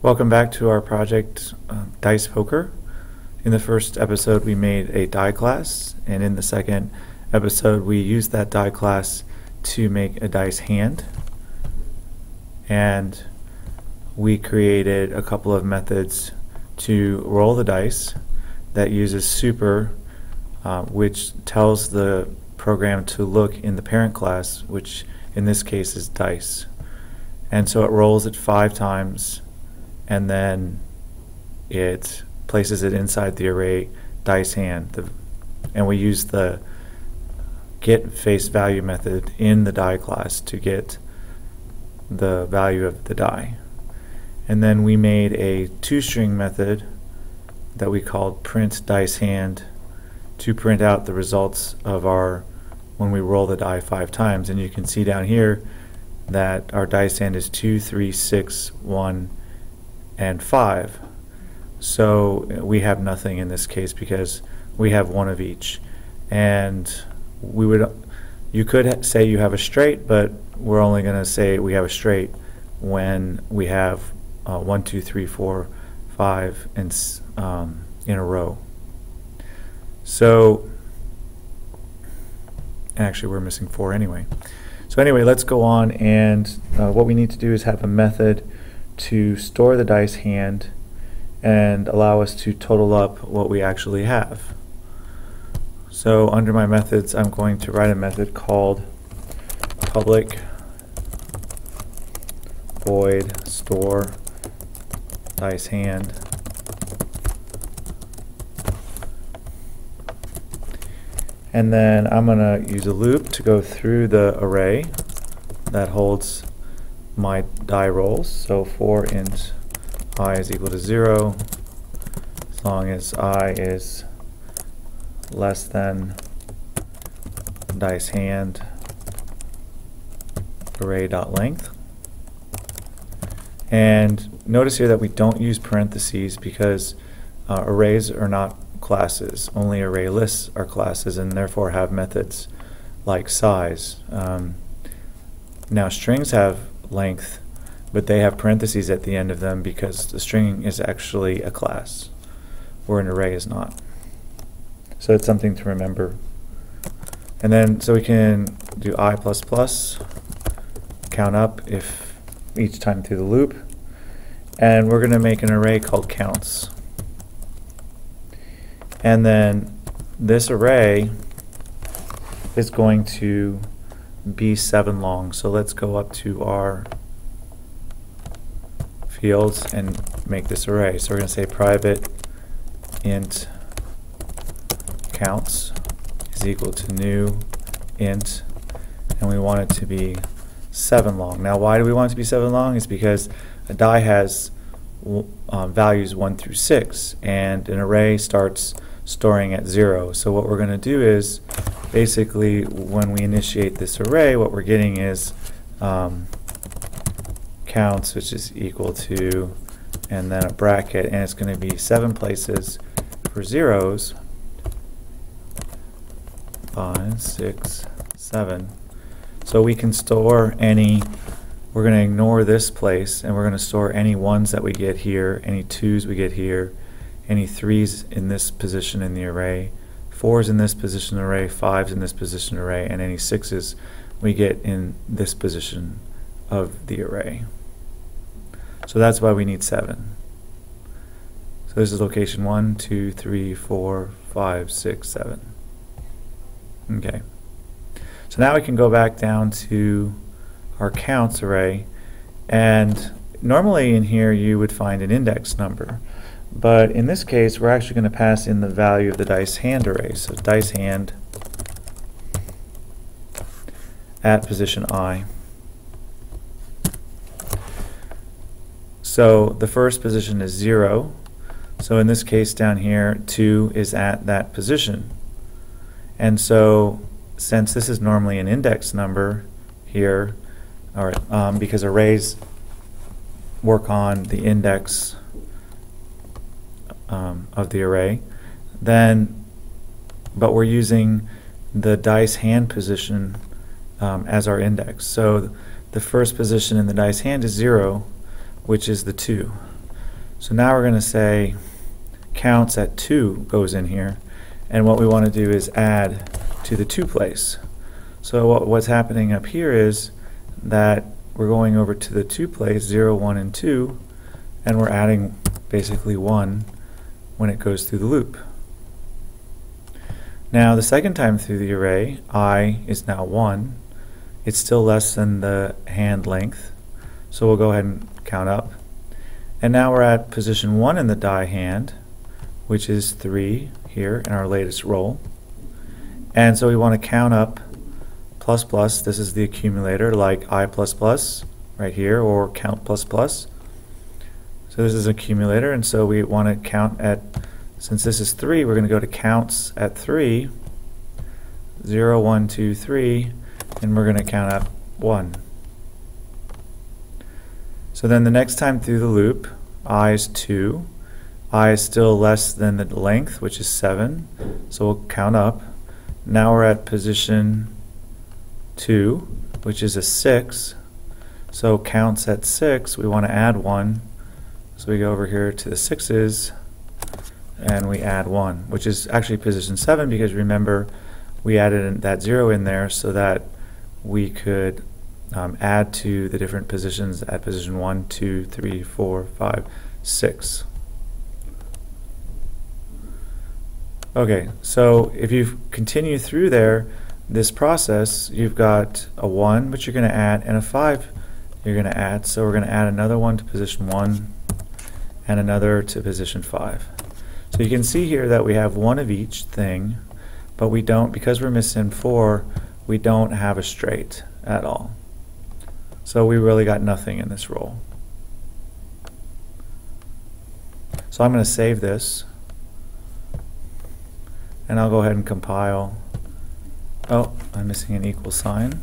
Welcome back to our project uh, Dice Poker. In the first episode, we made a die class, and in the second episode, we used that die class to make a dice hand. And we created a couple of methods to roll the dice that uses super, uh, which tells the program to look in the parent class, which in this case is dice. And so it rolls it five times, and then it places it inside the array dice hand. The, and we use the get face value method in the die class to get the value of the die. And then we made a toString method that we called print dice hand to print out the results of our when we roll the die five times. And you can see down here that our dice hand is two, three, six, one, and five. So we have nothing in this case because we have one of each. And we would, you could say you have a straight, but we're only going to say we have a straight when we have uh, one, two, three, four, five, and um, in a row. So, actually, we're missing four anyway. So anyway, let's go on, and uh, what we need to do is have a method to store the dice hand and allow us to total up what we actually have. So under my methods, I'm going to write a method called public void store dice hand. And then I'm going to use a loop to go through the array that holds my die rolls. So for int i is equal to 0, as long as i is less than dice hand array.length. And notice here that we don't use parentheses because uh, arrays are not classes. Only array lists are classes and therefore have methods like size. Um, now strings have length, but they have parentheses at the end of them because the string is actually a class, where an array is not. So it's something to remember. And then, so we can do i plus plus, count up if each time through the loop. And we're going to make an array called counts. And then this array is going to be 7 long. So let's go up to our fields and make this array. So we're going to say private int counts is equal to new int and we want it to be 7 long. Now why do we want it to be 7 long? It's because a die has um, values 1 through 6 and an array starts storing at 0. So what we're going to do is basically when we initiate this array what we're getting is um, counts which is equal to and then a bracket and it's going to be 7 places for zeros five, six, seven. So we can store any we're going to ignore this place and we're going to store any ones that we get here, any twos we get here, any threes in this position in the array, fours in this position array, fives in this position array, and any sixes we get in this position of the array. So that's why we need seven. So this is location one, two, three, four, five, six, seven. Okay. So now we can go back down to our counts array. And normally in here you would find an index number. But in this case, we're actually going to pass in the value of the dice hand array. So dice hand at position i. So the first position is 0. So in this case down here, 2 is at that position. And so since this is normally an index number here, all right, um, because arrays work on the index um, of the array, then, but we're using the dice hand position um, as our index. So the first position in the dice hand is 0, which is the 2. So now we're going to say counts at 2 goes in here. And what we want to do is add to the 2 place. So what, what's happening up here is that we're going over to the 2 place, 0, 1, and 2, and we're adding basically 1 when it goes through the loop. Now the second time through the array, i is now 1. It's still less than the hand length, so we'll go ahead and count up. And now we're at position 1 in the die hand, which is 3 here in our latest roll. And so we want to count up plus plus, this is the accumulator like i plus plus right here, or count plus plus. So this is accumulator, and so we want to count at, since this is 3, we're going to go to counts at 3, 0, 1, 2, 3, and we're going to count up 1. So then the next time through the loop, i is 2. i is still less than the length, which is 7, so we'll count up. Now we're at position 2, which is a 6. So counts at 6, we want to add 1. So we go over here to the sixes and we add one, which is actually position seven because remember we added that zero in there so that we could um, add to the different positions at position one, two, three, four, five, six. Okay, so if you continue through there, this process, you've got a 1, but you're going to add, and a 5 you're going to add. So we're going to add another one to position 1, and another to position 5. So you can see here that we have one of each thing, but we don't, because we're missing 4, we don't have a straight at all. So we really got nothing in this roll. So I'm going to save this, and I'll go ahead and compile. Oh, I'm missing an equal sign.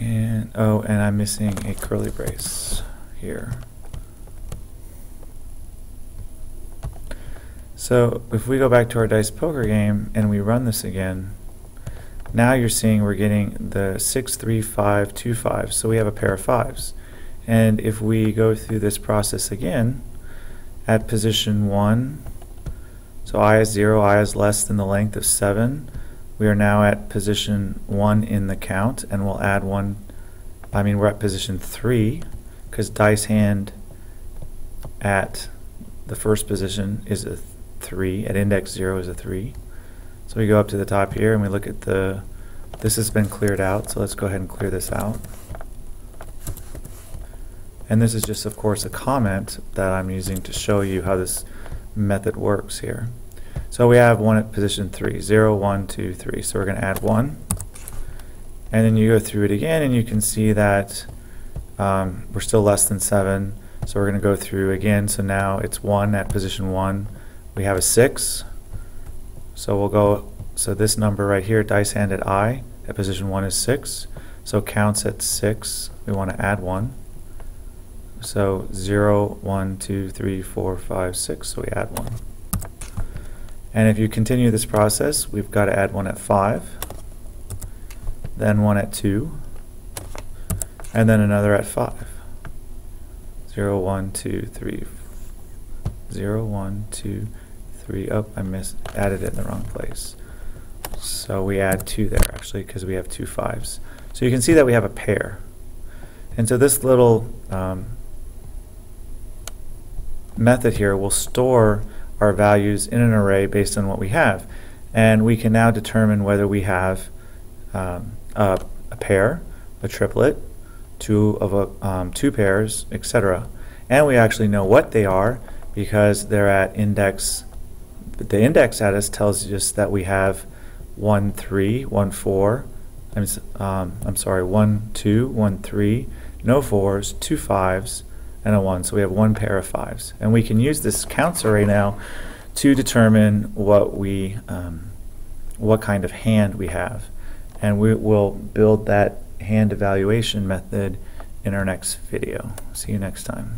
And, oh, and I'm missing a curly brace here. So if we go back to our dice poker game and we run this again, now you're seeing we're getting the 6, 3, 5, 2, 5. So we have a pair of fives. And if we go through this process again, at position 1, so i is 0, i is less than the length of 7, we are now at position 1 in the count, and we'll add 1. I mean, we're at position 3, because dice hand at the first position is a 3. At index 0 is a 3. So we go up to the top here, and we look at the... This has been cleared out, so let's go ahead and clear this out. And this is just, of course, a comment that I'm using to show you how this method works here. So we have one at position 3, 0, 1, 2, 3. So we're going to add 1. And then you go through it again and you can see that um, we're still less than 7. So we're going to go through again. So now it's 1 at position 1. We have a 6. So we'll go, so this number right here, dice hand at I, at position 1 is 6. So counts at 6. We want to add 1. So 0, 1, 2, 3, 4, 5, 6. So we add 1. And if you continue this process, we've got to add one at 5, then one at 2, and then another at 5. 0, 1, 2, 3, 0, 1, 2, 3. Oh, I missed, added it in the wrong place. So we add 2 there, actually, because we have two fives. So you can see that we have a pair. And so this little um, method here will store our values in an array based on what we have. And we can now determine whether we have um, a, a, pair, a triplet, two of a, um, two pairs, etc. And we actually know what they are because they're at index. The index status tells us that we have one three, one four. I'm, um, I'm sorry, one two, one three, no fours, two fives, and a 1. So we have one pair of 5s. And we can use this counts array now to determine what we um, what kind of hand we have. And we will build that hand evaluation method in our next video. See you next time.